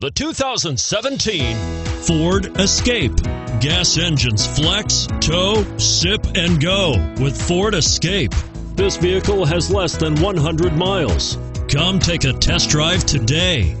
The 2017 Ford Escape. Gas engines flex, tow, sip, and go with Ford Escape. This vehicle has less than 100 miles. Come take a test drive today.